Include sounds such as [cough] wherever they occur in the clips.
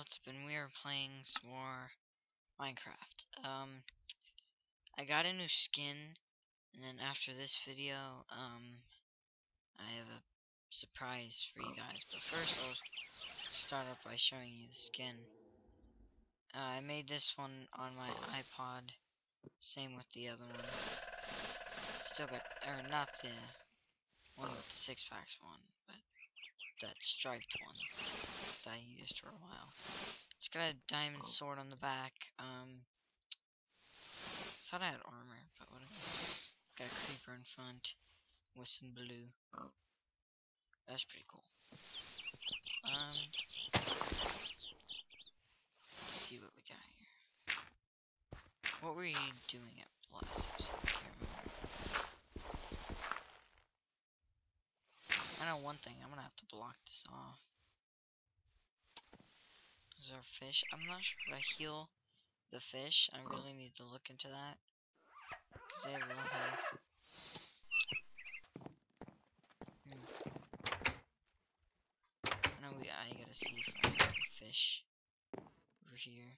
what's up? And we are playing some more Minecraft. Um, I got a new skin, and then after this video, um, I have a surprise for you guys. But first, I'll start off by showing you the skin. Uh, I made this one on my iPod. Same with the other one. Still got, or not the one with the six packs one, but that striped one that I used for a while. It's got a diamond sword on the back. Um, thought I had armor, but whatever. Got a creeper in front with some blue. That's pretty cool. Um, let's see what we got here. What were you doing at last episode? I can't remember. I know one thing. I'm gonna have to block this off. Is there a fish? I'm not sure if I heal the fish. I really need to look into that. Because they have low health. Hmm. I know we I gotta see if I have any fish over here.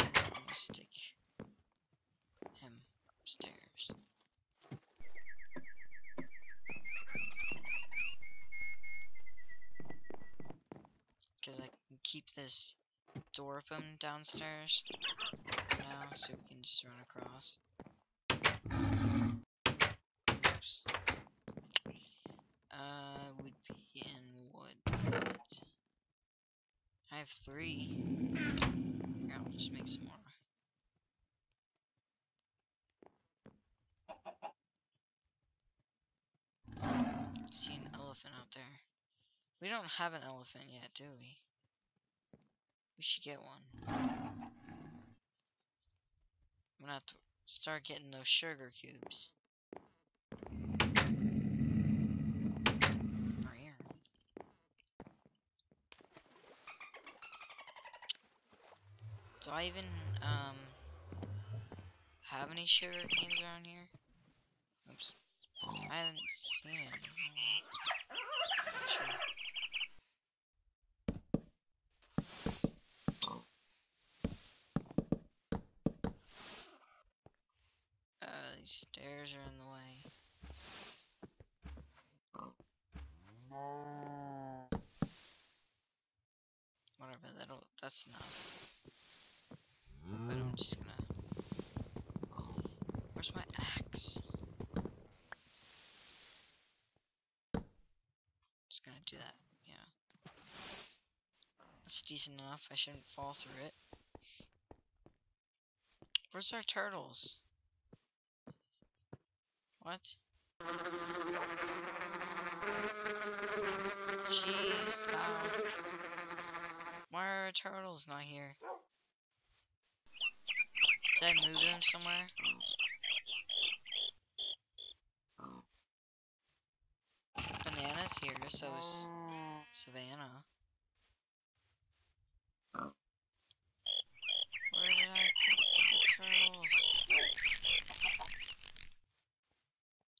I'm gonna stick him upstairs. Because I can keep this door open downstairs now, so we can just run across. Oops. Uh, would be in wood. I have three. Here, I'll just make some more. See an elephant out there. We don't have an elephant yet, do we? We should get one. I'm gonna have to start getting those sugar cubes. Right here. Do I even um have any sugar canes around here? Oops. I haven't seen it. Sure. Uh, these stairs are in the way. Whatever, that'll, that's enough. But I'm mm. just gonna... Where's my axe? Just gonna do that, yeah. That's decent enough, I shouldn't fall through it. Where's our turtles? What? Jeez, wow. Our turtles not here? Did I move them somewhere? Banana's here, so is Savannah. Where did I put the turtles?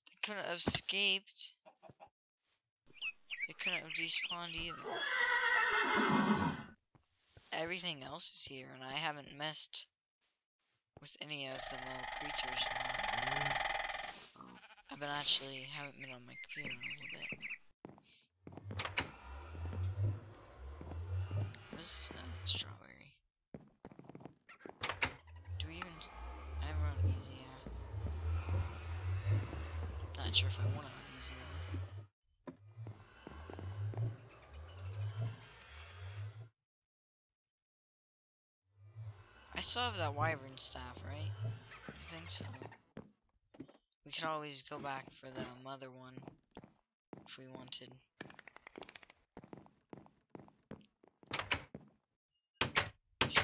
They couldn't have escaped. They couldn't have despawned either. Everything else is here, and I haven't messed with any of the little creatures. I've been actually haven't been on my computer in a little bit. What is uh, strawberry? Do we even? I have run easy. Yeah. Not sure if I want to run easy though. I still have that wyvern staff, right? I think so. We could always go back for the mother one if we wanted.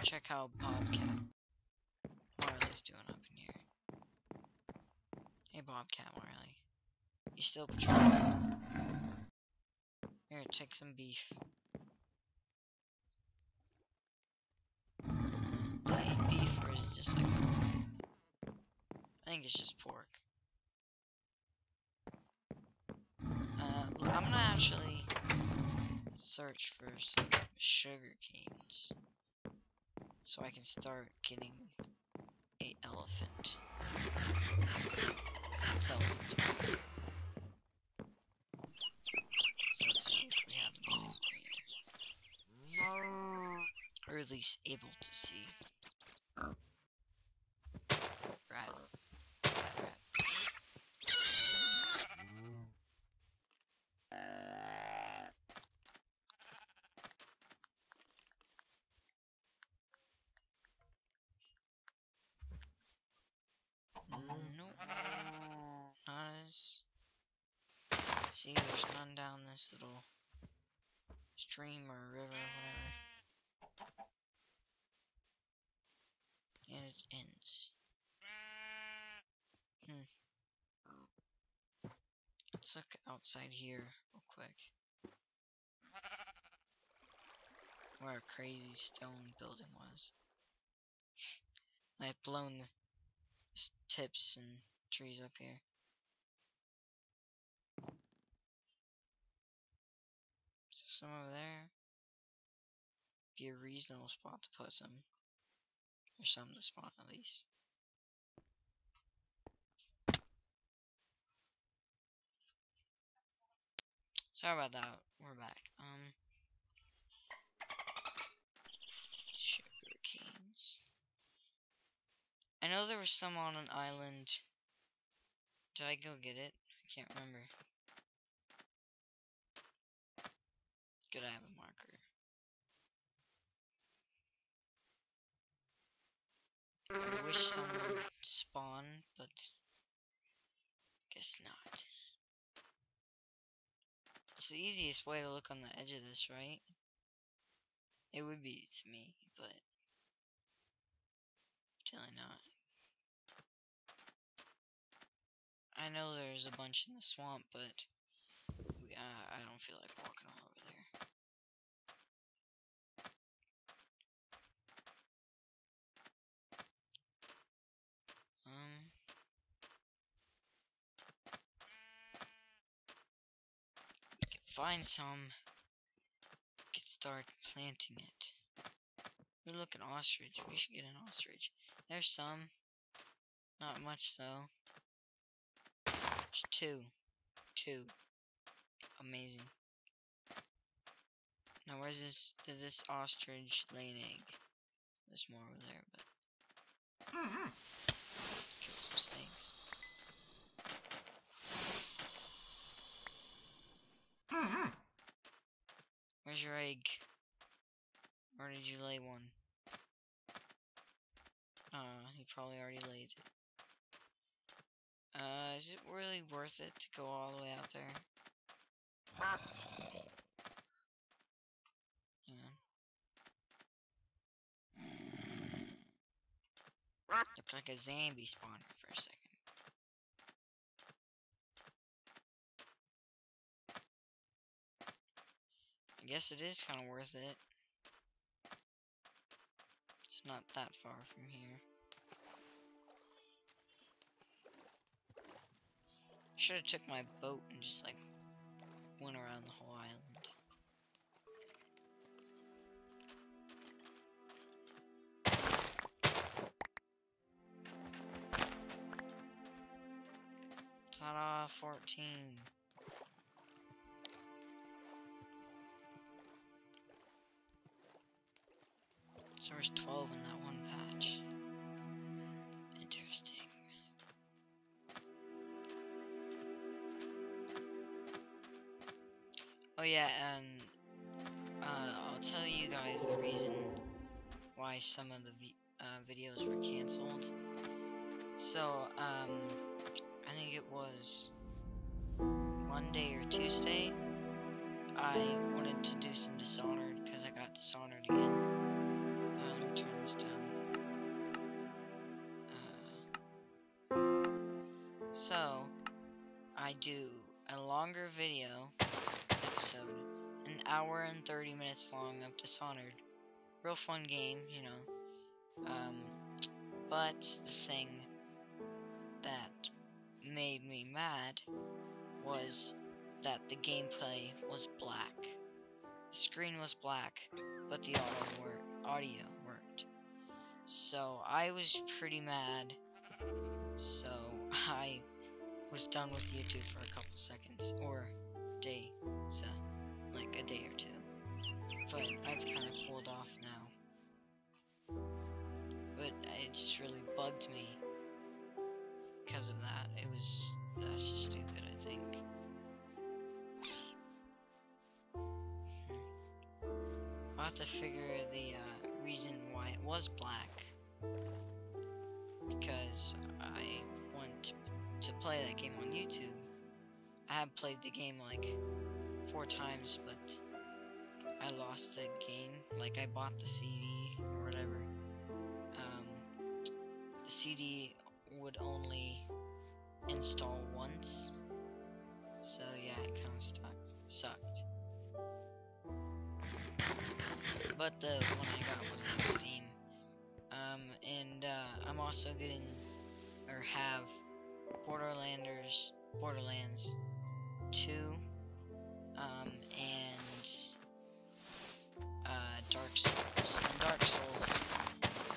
Check how Bobcat Marley's doing up in here. Hey Bobcat Marley. You still patrolling? Here, take some beef. Do they eat beef or is it just like I think it's just pork. Uh, I'm gonna actually search for some sugar canes so I can start getting a elephant. So, let's see if we have anything here. Or at least able to see. See, there's none down this little stream or river, whatever. And it ends. Hmm. Let's look outside here real quick. Where a crazy stone building was. I've blown the tips and trees up here. So some over there. Be a reasonable spot to put some. Or some to spawn at least. Sorry about that. We're back. Um sugar canes. I know there was some on an island. Did I go get it? I can't remember. Good, I have a marker. I wish someone would spawn, but guess not. It's the easiest way to look on the edge of this, right? It would be to me, but Really not. I know there's a bunch in the swamp, but we, uh, I don't feel like walking all over there. Um. We can find some. We can start planting it. We're looking ostrich. We should get an ostrich. There's some. Not much though. There's two. Two. Amazing. Now where's this did this ostrich lay an egg? There's more over there, but mm-hmm kill some snakes. Where's your egg? Or did you lay one? Uh, he probably already laid it. Uh, is it really worth it to go all the way out there? [sighs] Looked like a zombie spawner for a second. I guess it is kind of worth it. It's not that far from here. Should have took my boat and just like went around the whole island. Ta-da, 14. There's 12 in that one patch. Interesting. Oh yeah, and uh, I'll tell you guys the reason why some of the vi uh, videos were canceled. So, um, I think it was Monday or Tuesday. I wanted to do some Dishonored because I got Dishonored again. So, I do a longer video episode, an hour and 30 minutes long of Dishonored. Real fun game, you know. Um, but the thing that made me mad was that the gameplay was black. the screen was black, but the audio, audio worked. So I was pretty mad. So I was done with YouTube for a couple seconds, or day, so like a day or two. But I've kind of cooled off now. But it just really bugged me because of that. It was that's just stupid. I think. I'll have to figure the uh, reason why it was black. Because I to, play that game on YouTube. I have played the game like four times, but I lost the game. Like I bought the CD or whatever. Um, the CD would only install once. So yeah, it kind of stuck, sucked. But the one I got was on Steam. Um, and uh, I'm also getting, or have, Borderlanders, Borderlands 2, um, and uh, Dark Souls. And Dark Souls,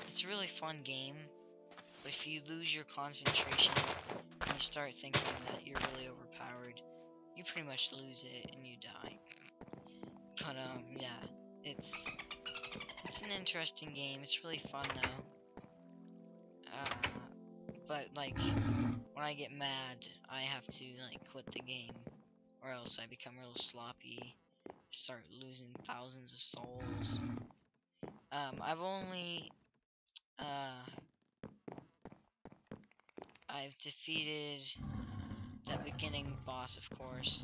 it's a really fun game, but if you lose your concentration and you start thinking that you're really overpowered, you pretty much lose it and you die. But um, yeah, it's it's an interesting game. It's really fun though. Uh, but like when I get mad, I have to like quit the game, or else I become real sloppy. Start losing thousands of souls. Um, I've only uh, I've defeated the beginning boss, of course,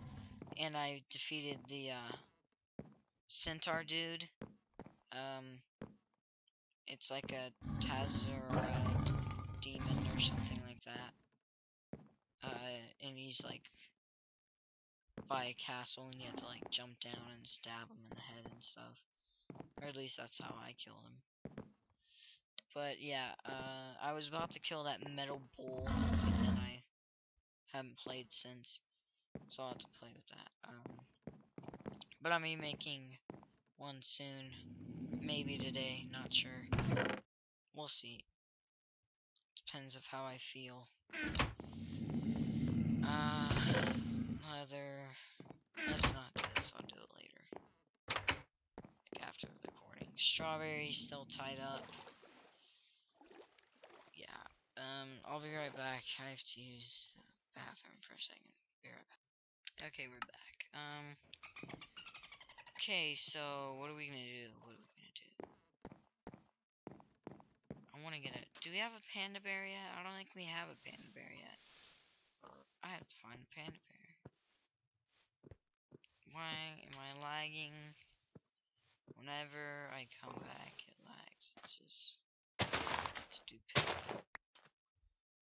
and I defeated the uh, centaur dude. Um, it's like a Taurus demon or something like that. And he's like by a castle, and you have to like jump down and stab him in the head and stuff. Or at least that's how I killed him. But yeah, uh, I was about to kill that metal bull, but then I haven't played since, so I'll have to play with that. Um, but I'm making one soon, maybe today, not sure. We'll see. Depends of how I feel. Uh, other. Let's not do this. I'll do it later. Like after recording. Strawberry's still tied up. Yeah. Um, I'll be right back. I have to use the bathroom for a second. Be right back. Okay, we're back. Um. Okay, so what are we gonna do? What are we gonna do? I want to get a. Do we have a panda bear yet? I don't think we have a panda bear yet. I have to find a panda bear. Why am I lagging? Whenever I come back, it lags. It's just stupid.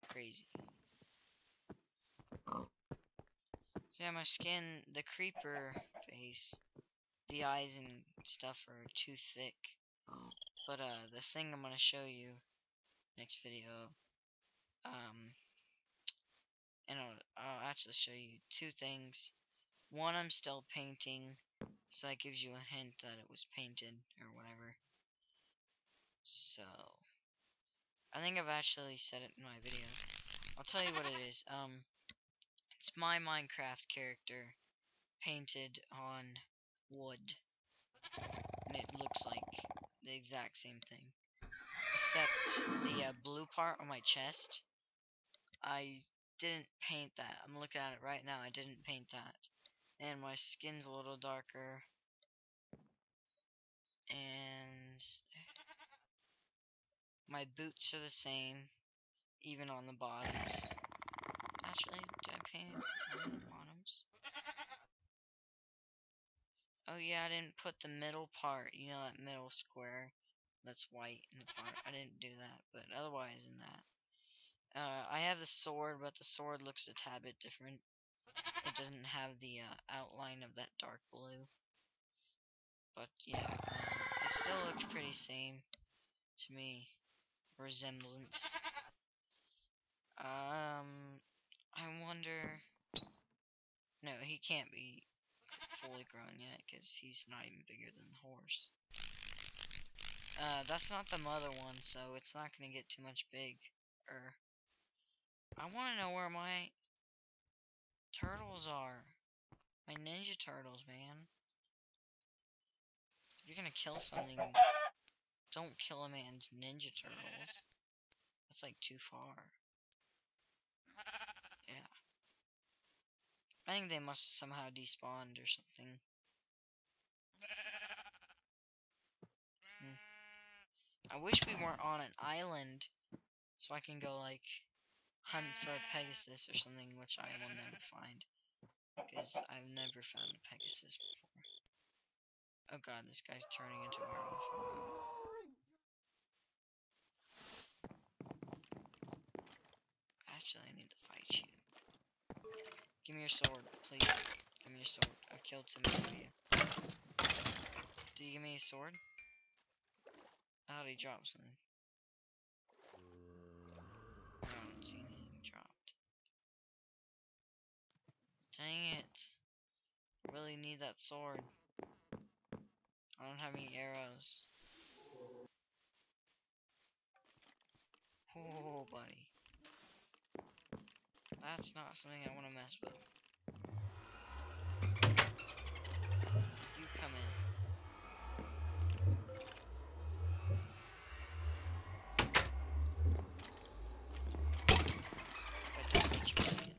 Crazy. So yeah, my skin, the creeper face, the eyes and stuff are too thick. But uh, the thing I'm gonna show you next video, um, and I'll, I'll actually show you two things. One, I'm still painting, so that gives you a hint that it was painted or whatever. So, I think I've actually said it in my videos. I'll tell you what it is. Um, it's my Minecraft character painted on wood, and it looks like the exact same thing, except the uh, blue part on my chest. I didn't paint that. I'm looking at it right now. I didn't paint that. And my skin's a little darker. And my boots are the same, even on the bottoms. Actually, did I paint the bottoms? Oh yeah, I didn't put the middle part, you know that middle square that's white in the part. I didn't do that, but otherwise in that. Uh, I have the sword, but the sword looks a tad bit different. It doesn't have the uh, outline of that dark blue. But yeah, um, it still looks pretty same to me. Resemblance. Um, I wonder. No, he can't be fully grown yet because he's not even bigger than the horse. Uh, that's not the mother one, so it's not gonna get too much big. Er, I want to know where my turtles are. My ninja turtles, man. If you're gonna kill something, don't kill a man's ninja turtles. That's like too far. Yeah. I think they must have somehow despawned or something. Hmm. I wish we weren't on an island so I can go like hunt for a Pegasus or something which I will never find. Because I've never found a Pegasus before. Oh god, this guy's turning into a werewolf. Actually, I need to fight you. Give me your sword, please. Give me your sword. I've killed too many of you. Did you give me a sword? I he dropped something. Dang it. Really need that sword. I don't have any arrows. Oh, buddy. That's not something I want to mess with. You come in. But don't let you come in.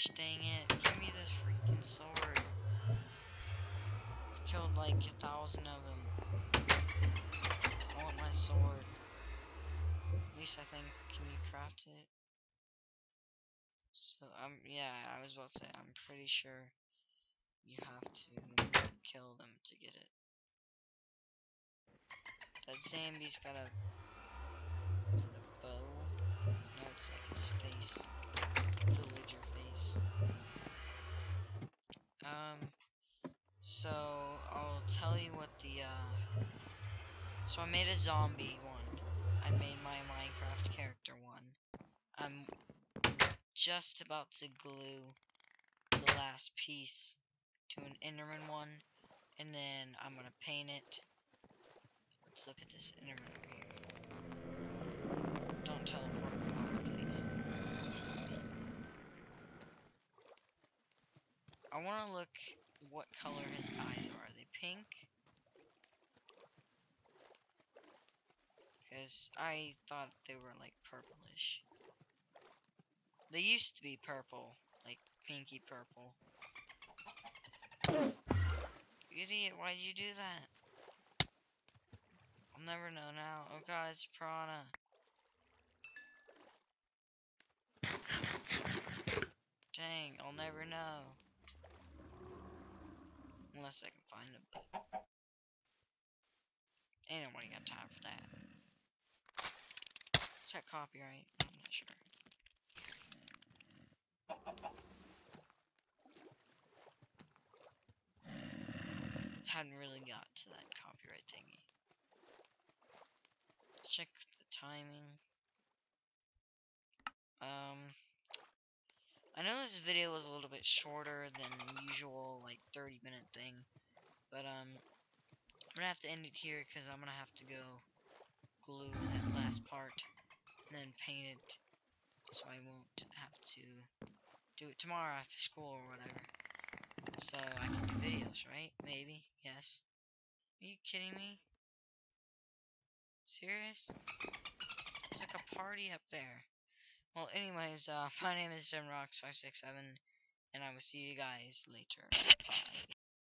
Gosh dang it, give me this freaking sword. I've killed like a thousand of them. I want my sword. At least I think, can you craft it? So I'm yeah, I was about to say I'm pretty sure you have to kill them to get it. That zombie's got a a bow? No, it's like his face. Villager face. Um so I'll tell you what the uh so I made a zombie one. I made my Minecraft character one. I'm just about to glue the last piece to an Enderman one, and then I'm gonna paint it. Let's look at this Enderman. Don't teleport me over, please. I want to look what color his eyes are. Are they pink? Because I thought they were like purplish. They used to be purple, like pinky purple. Idiot, why'd you do that? I'll never know now. Oh god, it's piranha. Dang, I'll never know. Unless I can find but... Ain't nobody got time for that. That copyright? I'm not sure. Hadn't really got to that copyright thingy. Check the timing. Um, I know this video was a little bit shorter than usual, like 30 minute thing, but um, I'm gonna have to end it here because I'm gonna have to go glue that last part and then paint it so I won't have to do it tomorrow after school or whatever. So I can do videos, right? Maybe. Yes. Are you kidding me? Serious? It's like a party up there. Well, anyways, uh, [laughs] my name is JemRox567, and I will see you guys later. Bye.